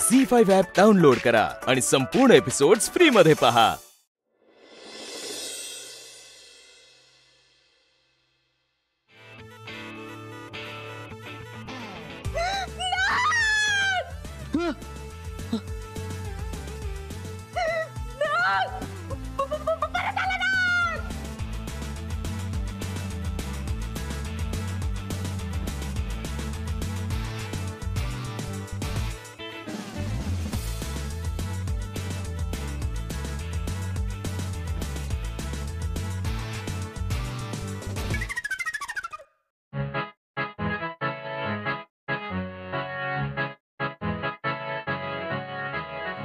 Zee five app download करा आणि संपूर्ण एपिसोड्स फ्री मध्ये पहा.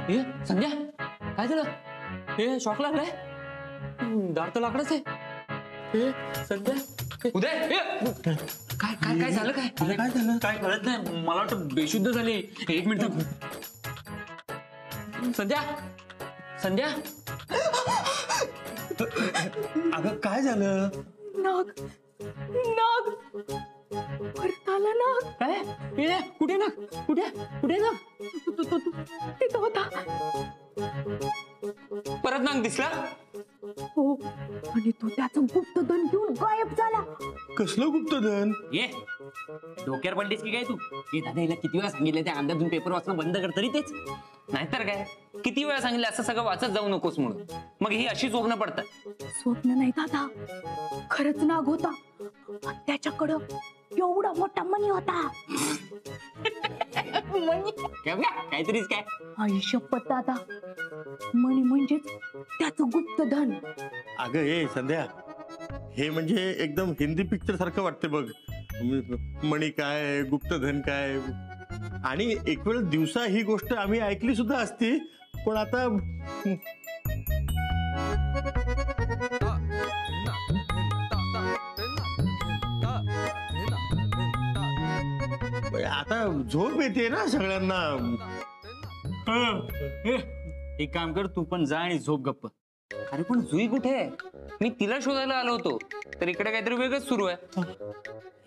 ए संध्या काय झालं? ए शॉक लागलाय? दार तर लाकडच आहे. ए संध्या उदय ए, काय काय काय झालं काय? काय झालं? काय कळत नाही. मला वाटतं बेशुद्ध झाली. एक मिनिट. संध्या संध्या. अगं काय झालं? नाग नाग. ए कुठे ना? कुठे कुठे ना? तो- तो- तो- तिथं होता. परत नाग दिसला? हो आणि तो त्याचं गुप्तधन घेऊन गायब झाला. कसलं गुप्तधन? ये. डोक्यावर पडलीस की काय तू? हे दादा हिला किती वेळा सांगितलं त्या अंदाजून पेपर वाचणं बंद कर तरी तेच. नाहीतर काय? किती वेळा सांगितलं असं सगळं वाचत जाऊ नकोस म्हणून. मग ही अशी स्वप्न पडतात. स्वप्न नाही दादा. खरंच नाग होता. त्याच्याकडं एवढा मोठा मणी होता. काहीतरीच काय? आई शपथ दादा. मणी म्हणजेच त्याचं गुप्तधन अगं हे संध्या. हे म्हणजे एकदम हिंदी पिक्चर सारखं वाटतं बघ. मणी काय गुप्तधन काय आणि एक वेळ दिवसा ही गोष्ट आम्ही ऐकली सुद्धा असती पण आता आता झोप येते ना सगळ्यांना. एक काम कर तू पण जा आणि झोप गप्प. अरे पण जुई कुठे आहे? मी तिला शोधायला आलो होतो. तर इकडे काहीतरी वेगळंच सुरू आहे.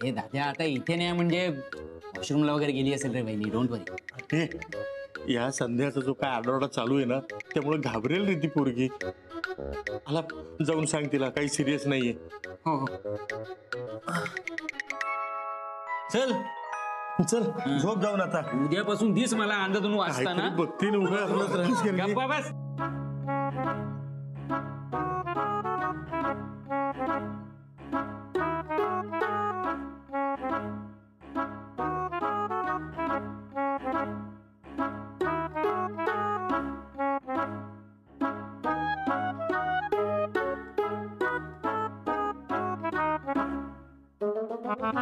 हे दादा आता इथे नाही म्हणजे वॉशरूमला वगैरे गेली असेल रे बहिणी डोंट वरी हे या संध्याचा जो काय आरडाओरडा चालू आहे ना त्यामुळे घाबरेल रे ती पोरगी. मला जाऊन सांग तिला काही सिरियस नाहीये. हो हो. चल चल झोप जाऊन आता. उद्यापासून दिस मला अंदाजून वाचताना. काहीतरी बघते ना उगा. आपला त्रास करते. गप्पा बस.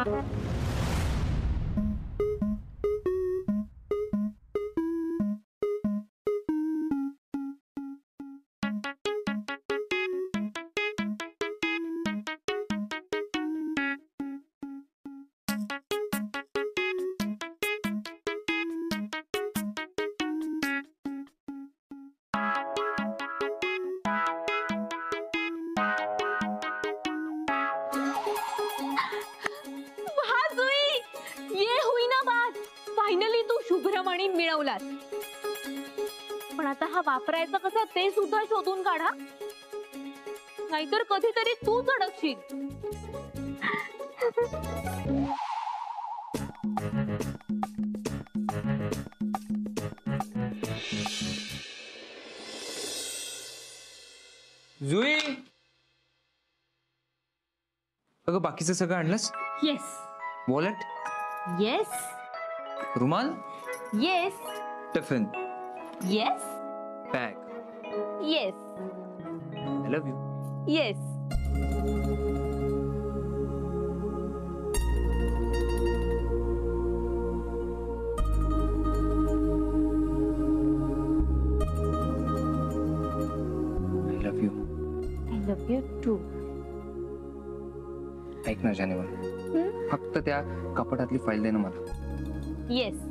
Bye. मिळवलास. पण आता हा वापरायचा कसा ते सुद्धा शोधून काढा. नाहीतर कधीतरी तूच अडकशील जुई. अगं बाकीचं सगळं आणलंस? येस वॉलेट येस रुमाल? yes tiffin yes bag yes I love you yes I love you I love you too ऐक ना जानेवार फक्त त्या कपाटातली फाईल दे ना मला येस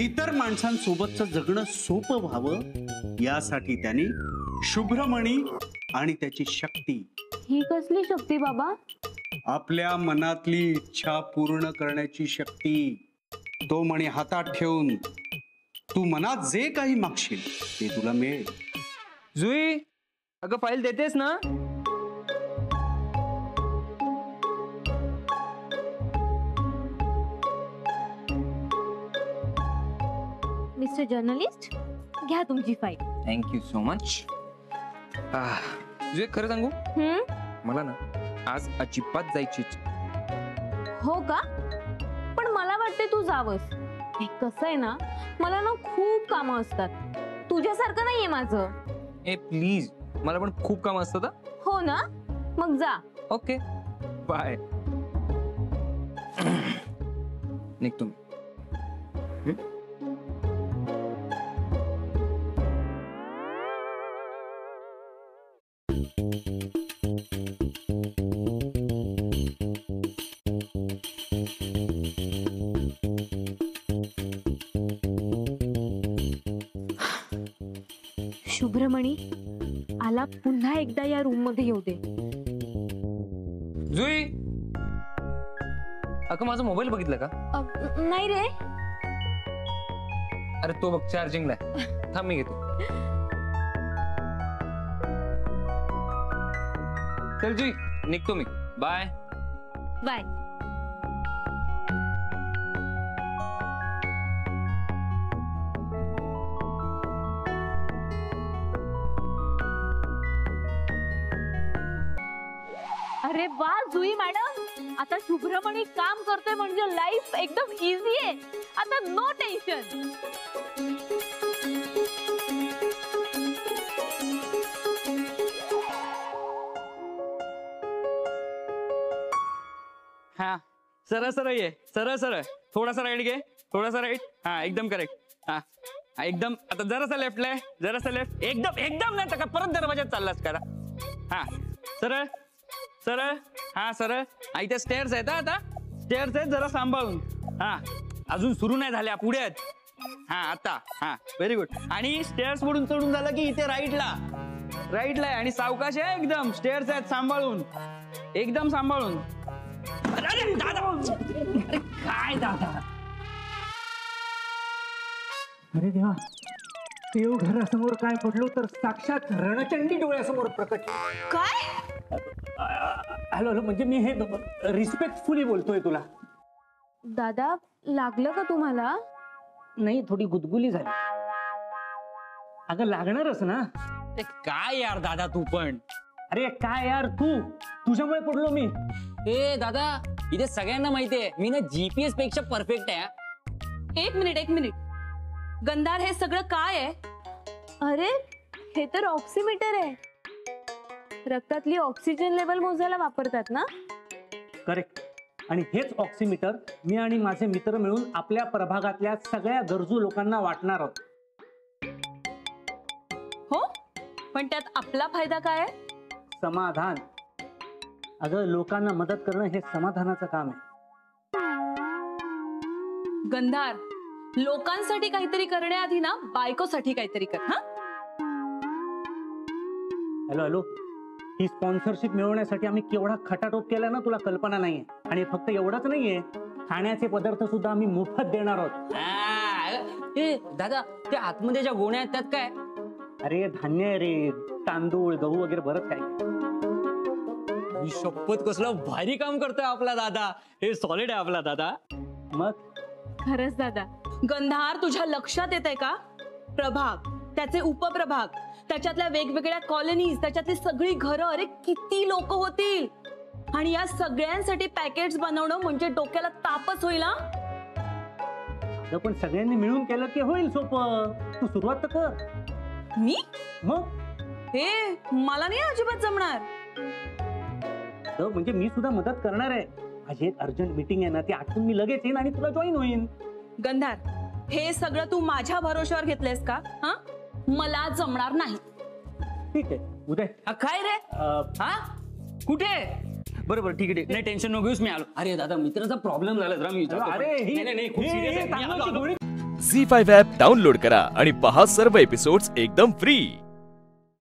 इतर माणसांसोबतचं जगणं सोपं व्हावं यासाठी त्याने शुभ्रमणी आणि त्याची शक्ती. ही कसली शक्ती बाबा? आपल्या मनातली इच्छा पूर्ण करण्याची शक्ती. तो मणी हातात ठेवून तू मनात जे काही मागशील ते तुला मिळेल. जुई अगं फाईल देतेस ना? मिस्टर जर्नलिस्ट घ्या तुमची file thank you so much Jui खरं सांगू? हम्म मला ना आज अजिबात जायची हो का? पण मला वाटते तू जावस. हे कसं आहे ना मला ना खूप कामं असतात. तुझ्यासारखं नाहीये माझं. ए प्लीज मला पण खूप काम असतं हो? ना? मग जा. ओके बाय निघतो मी. शुभ्रमणी आला पुन्हा एकदा या रूममध्ये येऊ दे. जुई! अगं माझा मोबाईल बघितला का? नाही रे. अरे तो बघ चार्जिंगला थांब मी घेतो. चल जुई निघतो मी. बाय बाय वा जुई मॅडम. आता शुभ्रमणी काम करतोय म्हणजे लाईफ एकदम इझी आहे. आता नो टेन्शन हा. सरळ सरळ ये. सरळ सरळ. थोडासा राईट घे. थोडासा राईट हा एकदम करेक्ट हा. हा, एकदम. आता जरासा लेफ्टला आहे जरासा लेफ्ट एकदम एकदम नाही तर का परत दरवाजात चाललास करा हा. सरळ. सरळ. हा सरळ. हा इथे स्टेअर्स आहेत हा आता. स्टेअर्स आहेत जरा सांभाळून. हा अजून सुरू नाही झाल्या पुढे आहेत. हा आता. हा व्हेरी गुड आणि स्टेअर्स पुढून चढून झालं की इथे राईटला राईटला आहे. आणि सावकाश आहे एकदम. स्टेअर्स आहेत सांभाळून. एकदम सांभाळून. अरे अरे, दादा अरे, काय दादा? अरे देवा. देव घरासमोर काय पडलो तर साक्षात रणचंडी डोळ्यासमोर प्रकट. काय? हॅलो हॅलो म्हणजे मी हे रिस्पेक्टफुली बोलतोय तुला. दादा लागलं का तुम्हाला? नाही थोडी गुदगुली झाली. अगं लागणारच ना. ते काय यार दादा तू पण? अरे काय यार तू? तुझ्यामुळे पडलो मी. ए दादा इथे सगळ्यांना माहितीये मी ना जीपीएसपेक्षा परफेक्ट आहे एक मिनिट एक मिनिट. गंधार हे सगळं काय आहे? अरे हे तर ऑक्सिमीटर आहे. रक्तातली ऑक्सिजन लेवल मोजायला वापरतात ना? करेक्ट आणि हेच ऑक्सिमीटर मी आणि माझे मित्र मिळून आपल्या प्रभागातल्या सगळ्या गरजू लोकांना वाटणार आहोत. हो? पण त्यात आपला फायदा काय आहे? समाधान. अगं लोकांना मदत करणं हे समाधानाचं काम आहे. गंधार लोकांसाठी काहीतरी करण्याआधी ना बायकोसाठी काहीतरी कर हा? हॅलो हॅलो ही स्पॉन्सरशिप मिळवण्यासाठी आम्ही केवढा खटाटोप केला ना तुला कल्पना नाहीये. आणि फक्त एवढंच नाहीये खाण्याचे पदार्थ सुद्धा आम्ही मोफत देणार आहोत. आ, ए दादा ते आतमध्ये ज्या गोण्या आहेत त्यात काय? अरे धान्य आहे रे तांदूळ गहू वगैरे बरंच काय ही शपथ कसलं भारी काम करतोय आपला दादा. हे सॉलिड आहे आपला दादा. मग? खरंच दादा गंधार तुझ्या लक्षात येत आहे का? प्रभाग त्याचे उपप्रभाग. त्याच्यातल्या वेगवेगळ्या कॉलनीज त्याच्यातली सगळी घरं अरे किती लोक होतील? आणि या सगळ्यांसाठी पॅकेट्स बनवणं म्हणजे डोक्याला तापच होईल पण सगळ्यांनी मिळून केलं की होईल सोपं. तू सुरुवात कर. मी? मग? हे मला नाही अजिबात जमणार. म्हणजे मी सुद्धा मदत करणार आहे. माझी एक अर्जंट मीटिंग आहे ना ती आठवून मी लगेच येईन आणि तुला जॉईन होईन. गंधार हे सगळं तू माझ्या भरोश्यावर घेतलंयस का हा? मला जमणार नाही. ठीक आहे. उदय. हा, काय रे? अं, हा? कुठे? बरोबर ठीक आहे ठीक आहे. नाही टेन्शन नको घेऊस मी आलो. अरे दादा मित्राचा प्रॉब्लेम झाला जरा मी विचारतो. अरे ही- नाही, नाही, नाही, खूप ही- serious ही आहे. मी आलो, तांदळाची आलो. गोळी झी फाईव्ह ॲप डाउनलोड करा आणि पहा सर्व एपिसोड्स एकदम फ्री